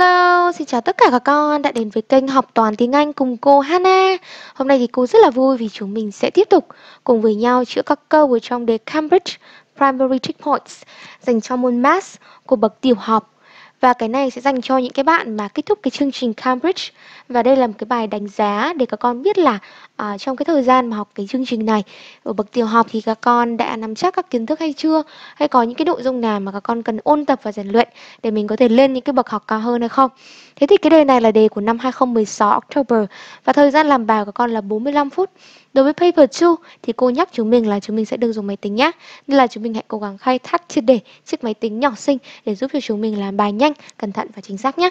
Hello, xin chào tất cả các con đã đến với kênh học toán tiếng Anh cùng cô Hana. Hôm nay thì cô rất là vui vì chúng mình sẽ tiếp tục cùng với nhau chữa các câu ở trong đề Cambridge Primary Trick Points dành cho môn Math của bậc tiểu học. Và cái này sẽ dành cho những cái bạn mà kết thúc cái chương trình Cambridge. Và đây là một cái bài đánh giá để các con biết là à, trong cái thời gian mà học cái chương trình này Ở bậc tiểu học thì các con đã nắm chắc các kiến thức hay chưa? Hay có những cái nội dung nào mà các con cần ôn tập và rèn luyện Để mình có thể lên những cái bậc học cao hơn hay không? Thế thì cái đề này là đề của năm 2016 October. Và thời gian làm bài của con là 45 phút. Đối với paper 2 thì cô nhắc chúng mình là chúng mình sẽ được dùng máy tính nhé. Nên là chúng mình hãy cố gắng khai thác triệt để chiếc máy tính nhỏ xinh để giúp cho chúng mình làm bài nhanh, cẩn thận và chính xác nhé.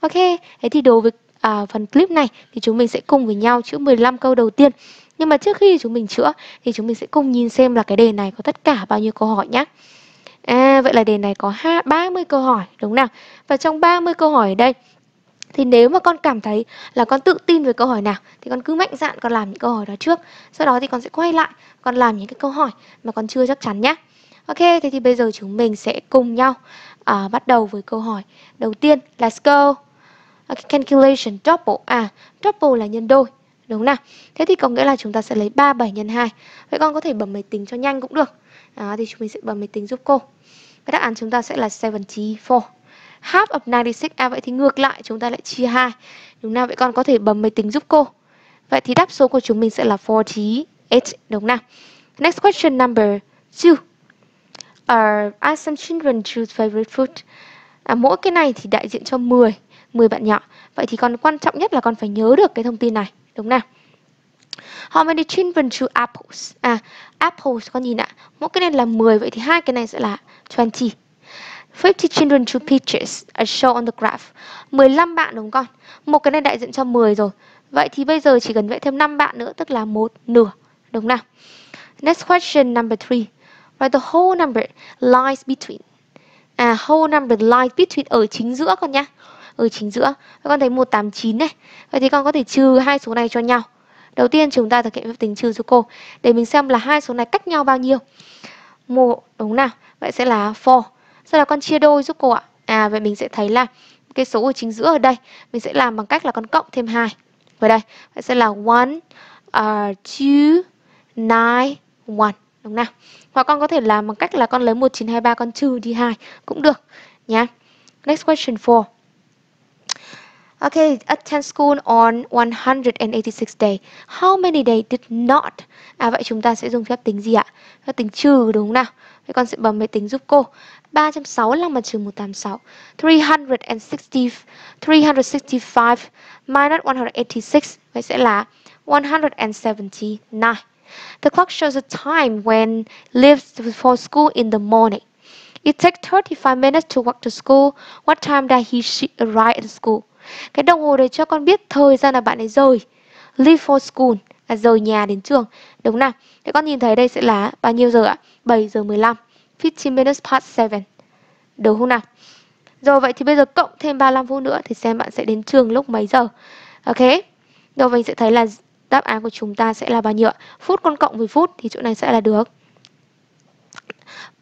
Ok, thế thì đối với à, phần clip này thì chúng mình sẽ cùng với nhau chữa 15 câu đầu tiên. Nhưng mà trước khi chúng mình chữa thì chúng mình sẽ cùng nhìn xem là cái đề này có tất cả bao nhiêu câu hỏi nhé. À, vậy là đề này có 30 câu hỏi đúng nào? Và trong 30 câu hỏi ở đây thì nếu mà con cảm thấy là con tự tin về câu hỏi nào thì con cứ mạnh dạn con làm những câu hỏi đó trước. Sau đó thì con sẽ quay lại con làm những cái câu hỏi mà con chưa chắc chắn nhé. Ok, thế thì bây giờ chúng mình sẽ cùng nhau à, bắt đầu với câu hỏi đầu tiên. Let's go. Okay, calculation double. À, double là nhân đôi. Đúng nào? Thế thì có nghĩa là chúng ta sẽ lấy 37 nhân 2. Vậy con có thể bấm máy tính cho nhanh cũng được. À, thì chúng mình sẽ bấm máy tính giúp cô. Cái đáp án chúng ta sẽ là 74 half of 96 à vậy thì ngược lại chúng ta lại chia 2 đúng nào vậy con có thể bấm máy tính giúp cô vậy thì đáp số của chúng mình sẽ là 48 đúng nào next question number 2 Ờ, uh, ask some children choose favorite food à, mỗi cái này thì đại diện cho 10 10 bạn nhỏ vậy thì con quan trọng nhất là con phải nhớ được cái thông tin này đúng nào How many children choose apples? À, apples con nhìn ạ. Mỗi cái này là 10 vậy thì hai cái này sẽ là 20. 50 children to peaches as shown on the graph. 15 bạn đúng không con? Một cái này đại diện cho 10 rồi. Vậy thì bây giờ chỉ cần vẽ thêm 5 bạn nữa tức là một nửa. Đúng nào? Next question number 3. Right, the whole number lies between. À, whole number lies between ở chính giữa con nhá. Ở chính giữa. các Con thấy 189 này. Vậy thì con có thể trừ hai số này cho nhau. Đầu tiên chúng ta thực hiện phép tính trừ cho cô. Để mình xem là hai số này cách nhau bao nhiêu. Một đúng nào? Vậy sẽ là 4. Sau đó con chia đôi giúp cô ạ. À vậy mình sẽ thấy là cái số ở chính giữa ở đây mình sẽ làm bằng cách là con cộng thêm 2. Vào đây, vậy sẽ là 1 uh, 2 9 1 đúng nào? Hoặc con có thể làm bằng cách là con lấy 1923 con trừ đi 2 cũng được nhá. Next question 4. Okay, attend school on 186 day. How many day did not? À vậy chúng ta sẽ dùng phép tính gì ạ? Phép tính trừ đúng không nào? Vậy con sẽ bấm máy tính giúp cô. 365 mà trừ 186. 360 365 minus 186 vậy sẽ là 179. The clock shows the time when leaves for school in the morning. It takes 35 minutes to walk to school. What time does he, she arrive at school? Cái đồng hồ đấy cho con biết thời gian là bạn ấy rời. Leave for school là rời nhà đến trường. Đúng nào? Thế con nhìn thấy đây sẽ là bao nhiêu giờ ạ? 7 giờ 15. 15 minutes past 7. Đúng không nào? Rồi, vậy thì bây giờ cộng thêm 35 phút nữa thì xem bạn sẽ đến trường lúc mấy giờ. Ok. Rồi, mình sẽ thấy là đáp án của chúng ta sẽ là bao nhiêu ạ? Phút con cộng với phút thì chỗ này sẽ là được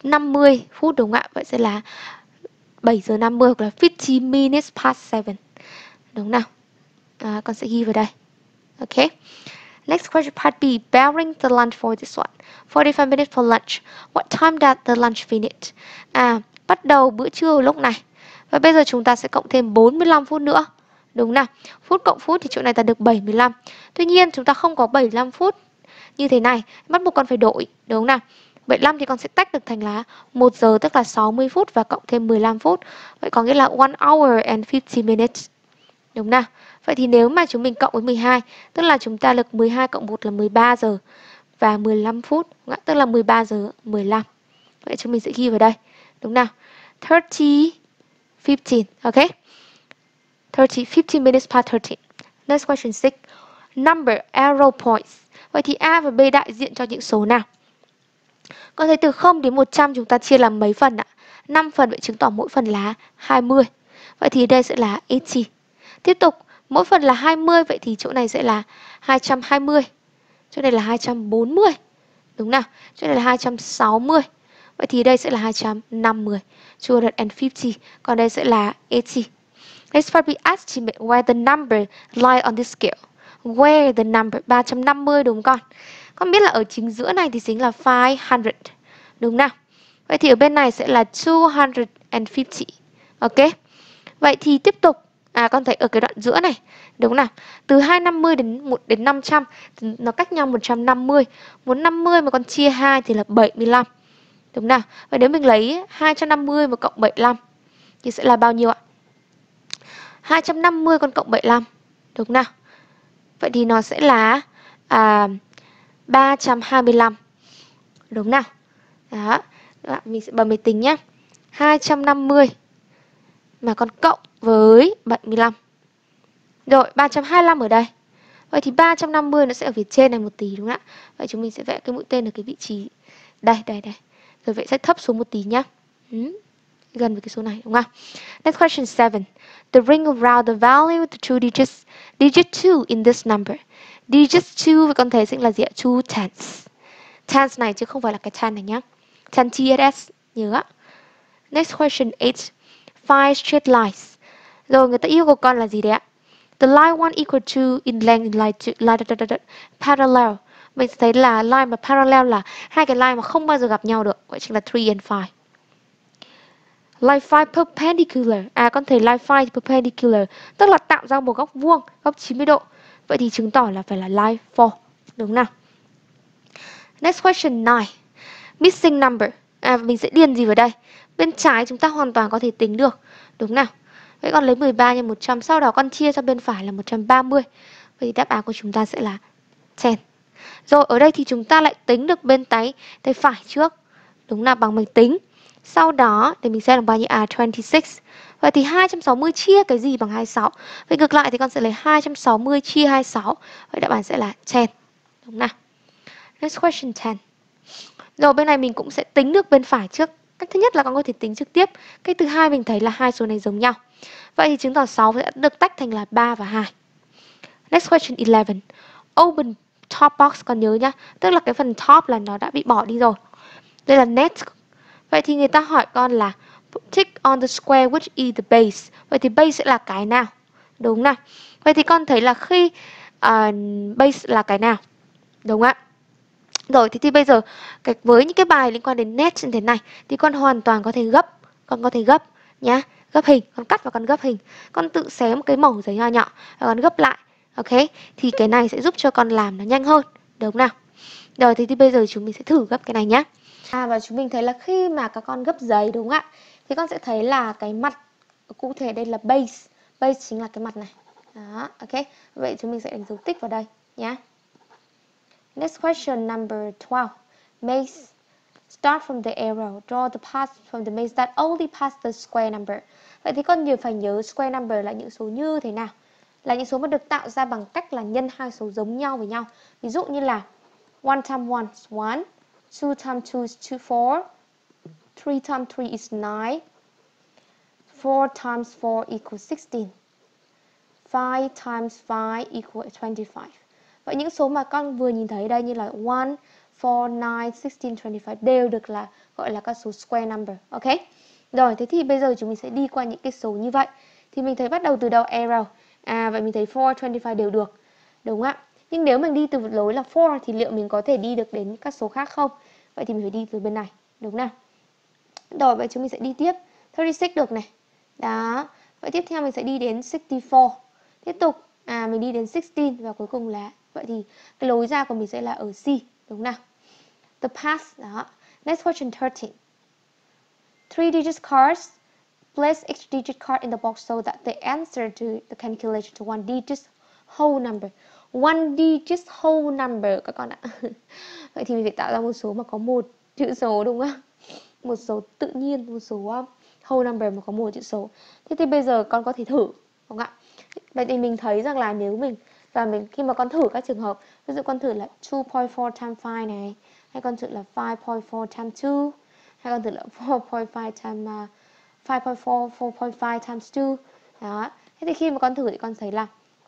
50 phút đúng không ạ? Vậy sẽ là 7 giờ 50 hoặc là 50 minutes past 7. Đúng nào? À, con sẽ ghi vào đây. Ok. Next question part B. Bearing the lunch for this one. 45 minutes for lunch. What time does the lunch finish? À, bắt đầu bữa trưa lúc này. Và bây giờ chúng ta sẽ cộng thêm 45 phút nữa. Đúng nào? Phút cộng phút thì chỗ này ta được 75. Tuy nhiên chúng ta không có 75 phút như thế này. Bắt buộc con phải đổi. Đúng không nào? 75 thì con sẽ tách được thành là 1 giờ tức là 60 phút và cộng thêm 15 phút. Vậy có nghĩa là 1 hour and 50 minutes. Đúng nào? Vậy thì nếu mà chúng mình cộng với 12, tức là chúng ta được 12 cộng 1 là 13 giờ và 15 phút, tức là 13 giờ 15. Vậy chúng mình sẽ ghi vào đây. Đúng nào? 30, 15, ok? 30, 15 minutes past 30. Next question 6. Number arrow points. Vậy thì A và B đại diện cho những số nào? Có thấy từ 0 đến 100 chúng ta chia làm mấy phần ạ? 5 phần vậy chứng tỏ mỗi phần là 20. Vậy thì đây sẽ là 80. Tiếp tục, mỗi phần là 20 vậy thì chỗ này sẽ là 220. Chỗ này là 240. Đúng nào? Chỗ này là 260. Vậy thì đây sẽ là 250. 250. Còn đây sẽ là 80. Let's try to estimate where the number lie on this scale. Where the number 350 đúng không con? Con biết là ở chính giữa này thì chính là 500. Đúng nào? Vậy thì ở bên này sẽ là 250. Ok. Vậy thì tiếp tục À con thấy ở cái đoạn giữa này, đúng nào? Từ 250 đến 1 đến 500 nó cách nhau 150. 150 mà con chia 2 thì là 75. Đúng nào? Vậy nếu mình lấy 250 mà cộng 75 thì sẽ là bao nhiêu ạ? 250 con cộng 75. Đúng nào? Vậy thì nó sẽ là à, 325. Đúng nào? Đó. Mình sẽ bấm máy tính nhé. 250 mà con cộng với 75. Rồi, 325 ở đây. Vậy thì 350 nó sẽ ở phía trên này một tí đúng không ạ? Vậy chúng mình sẽ vẽ cái mũi tên ở cái vị trí đây, đây, đây. Rồi vẽ sẽ thấp xuống một tí nhá. Ừ. Gần với cái số này đúng không? Next question 7. The ring around the value of the two digits digit 2 in this number. Digit 2 với con thấy sẽ là gì ạ? Two tens. Tens này chứ không phải là cái ten này nhá. Ten TSS nhớ ạ. Next question 8. Five straight lines. Rồi người ta yêu cầu con là gì đấy ạ? The line 1 equal to in length in line 2 line da, da, da, parallel. Mình thấy là line mà parallel là hai cái line mà không bao giờ gặp nhau được. Vậy chính là 3 and 5. Line 5 perpendicular. À con thấy line 5 perpendicular tức là tạo ra một góc vuông, góc 90 độ. Vậy thì chứng tỏ là phải là line 4. Đúng nào? Next question 9. Missing number. À mình sẽ điền gì vào đây? Bên trái chúng ta hoàn toàn có thể tính được. Đúng nào? Vậy con lấy 13 nhân 100, sau đó con chia cho bên phải là 130. Vậy thì đáp án của chúng ta sẽ là 10. Rồi ở đây thì chúng ta lại tính được bên tay tay phải trước. Đúng là bằng máy tính. Sau đó, thì mình sẽ là bao nhiêu? À 26. Vậy thì 260 chia cái gì bằng 26? Vậy ngược lại thì con sẽ lấy 260 chia 26. Vậy đáp án sẽ là 10. Đúng nào? Next question 10. Rồi, bên này mình cũng sẽ tính được bên phải trước. Cách thứ nhất là con có thể tính trực tiếp. Cách thứ hai mình thấy là hai số này giống nhau. Vậy thì chứng tỏ 6 sẽ được tách thành là 3 và 2. Next question 11. Open top box, con nhớ nhá. Tức là cái phần top là nó đã bị bỏ đi rồi. Đây là next. Vậy thì người ta hỏi con là tick on the square which is the base. Vậy thì base sẽ là cái nào? Đúng nào? Vậy thì con thấy là khi uh, base là cái nào? Đúng ạ? Rồi thì, thì bây giờ cái, với những cái bài liên quan đến net như thế này thì con hoàn toàn có thể gấp, con có thể gấp nhá, gấp hình, con cắt và con gấp hình. Con tự xé một cái mẩu giấy nhỏ nhỏ và con gấp lại. Ok? Thì cái này sẽ giúp cho con làm nó nhanh hơn, đúng nào? Rồi thì, thì bây giờ chúng mình sẽ thử gấp cái này nhá. À và chúng mình thấy là khi mà các con gấp giấy đúng không ạ? Thì con sẽ thấy là cái mặt cụ thể đây là base. Base chính là cái mặt này. Đó, ok. Vậy chúng mình sẽ đánh dấu tích vào đây nhé. Next question number 12. Maze. Start from the arrow. Draw the path from the maze that only pass the square number. Vậy thì con nhiều phải nhớ square number là những số như thế nào? Là những số mà được tạo ra bằng cách là nhân hai số giống nhau với nhau. Ví dụ như là 1 times 1 is 1, 2 times 2 is 2, 4, 3 times 3 is 9, 4 times 4 equals 16, 5 times 5 equals 25. Vậy những số mà con vừa nhìn thấy đây như là 1, 4, 9, 16, 25 đều được là gọi là các số square number. Ok? Rồi, thế thì bây giờ chúng mình sẽ đi qua những cái số như vậy. Thì mình thấy bắt đầu từ đầu arrow. À, vậy mình thấy 4, 25 đều được. Đúng không ạ? Nhưng nếu mình đi từ lối là for thì liệu mình có thể đi được đến các số khác không? Vậy thì mình phải đi từ bên này. Đúng không nào? Rồi, vậy chúng mình sẽ đi tiếp. 36 được này. Đó. Vậy tiếp theo mình sẽ đi đến 64. Tiếp tục. À, mình đi đến 16 và cuối cùng là Vậy thì cái lối ra của mình sẽ là ở C, đúng nào? The path, đó. Next question 13. Three digit cards. Place each digit card in the box so that the answer to the calculation to one digit whole number. One digit whole number các con ạ. Vậy thì mình phải tạo ra một số mà có một chữ số đúng không? Một số tự nhiên, một số um, whole number mà có một chữ số. Thế thì bây giờ con có thể thử không ạ? Vậy thì mình thấy rằng là nếu mình và mình khi mà con thử các trường hợp ví dụ con thử là 2.4 times 5 này hay con thử là 5.4 times 2 hay con thử là 4.5 times uh, 5.4 4.5 times 2 đó thế thì khi mà con thử thì con thấy là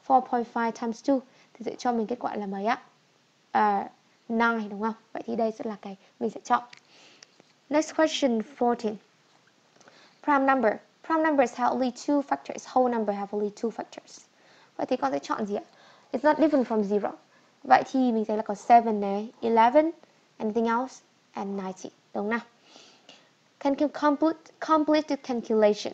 4.5 times 2 thì sẽ cho mình kết quả là mấy ạ à, uh, 9 đúng không vậy thì đây sẽ là cái mình sẽ chọn next question 14 prime number Prime numbers have only two factors. Whole number have only two factors. Vậy thì con sẽ chọn gì ạ? It's not different from zero. Vậy thì mình sẽ là có 7 này, 11, anything else, and 90. Đúng không nào? Can complete, complete the calculation.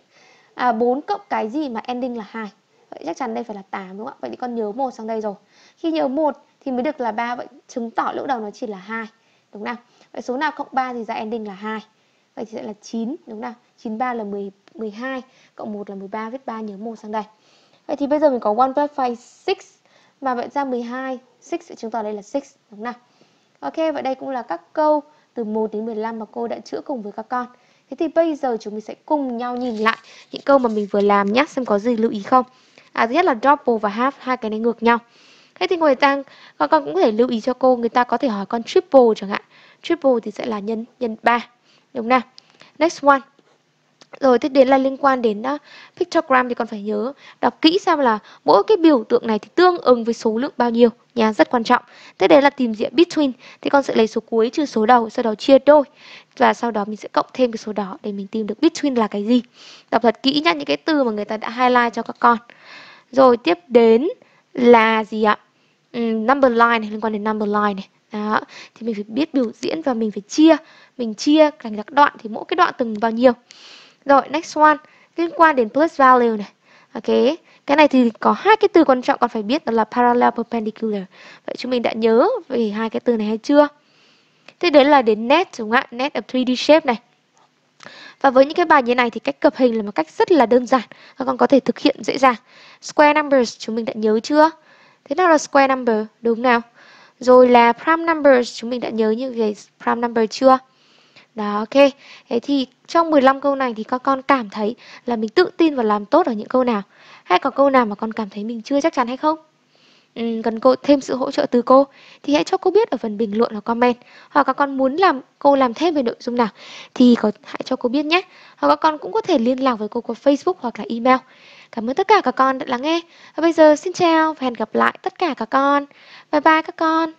À, 4 cộng cái gì mà ending là 2? Vậy chắc chắn đây phải là 8 đúng không ạ? Vậy thì con nhớ một sang đây rồi. Khi nhớ một thì mới được là 3 vậy chứng tỏ lỗ đầu nó chỉ là 2. Đúng không nào? Vậy số nào cộng 3 thì ra ending là 2. Vậy thì sẽ là 9 đúng không nào? 93 là 10, 12 cộng 1 là 13 viết 3 nhớ một sang đây. Vậy thì bây giờ mình có 1 plus 5 6 mà vậy ra 12 6 sẽ chứng tỏ đây là 6 đúng không nào? Ok, vậy đây cũng là các câu từ 1 đến 15 mà cô đã chữa cùng với các con. Thế thì bây giờ chúng mình sẽ cùng nhau nhìn lại những câu mà mình vừa làm nhé, xem có gì lưu ý không. À, thứ nhất là double và half, hai cái này ngược nhau. Thế thì người ta con con cũng có thể lưu ý cho cô, người ta có thể hỏi con triple chẳng hạn. Triple thì sẽ là nhân nhân 3. Đúng không nào? Next one. Rồi tiếp đến là liên quan đến uh, pictogram thì còn phải nhớ đọc kỹ xem là mỗi cái biểu tượng này thì tương ứng với số lượng bao nhiêu nha, rất quan trọng. Tiếp đến là tìm diện between thì con sẽ lấy số cuối trừ số đầu, sau đó chia đôi và sau đó mình sẽ cộng thêm cái số đó để mình tìm được between là cái gì. Đọc thật kỹ nhá những cái từ mà người ta đã highlight cho các con. Rồi tiếp đến là gì ạ? Um, number line này liên quan đến number line này. Đó, thì mình phải biết biểu diễn và mình phải chia, mình chia thành các đoạn thì mỗi cái đoạn từng bao nhiêu. Rồi, next one, liên quan đến plus value này. Ok, cái này thì có hai cái từ quan trọng còn phải biết đó là parallel perpendicular. Vậy chúng mình đã nhớ về hai cái từ này hay chưa? Thế đấy là đến net đúng không ạ? Net of 3D shape này. Và với những cái bài như này thì cách cập hình là một cách rất là đơn giản các con có thể thực hiện dễ dàng. Square numbers chúng mình đã nhớ chưa? Thế nào là square number? Đúng nào? Rồi là prime numbers chúng mình đã nhớ như cái prime number chưa? Đó, ok. Thế thì trong 15 câu này thì các con cảm thấy là mình tự tin và làm tốt ở những câu nào? Hay có câu nào mà con cảm thấy mình chưa chắc chắn hay không? Ừ, cần cô thêm sự hỗ trợ từ cô. Thì hãy cho cô biết ở phần bình luận hoặc comment. Hoặc các con muốn làm cô làm thêm về nội dung nào thì có hãy cho cô biết nhé. Hoặc các con cũng có thể liên lạc với cô qua Facebook hoặc là email. Cảm ơn tất cả các con đã lắng nghe. Và bây giờ xin chào và hẹn gặp lại tất cả các con. Bye bye các con.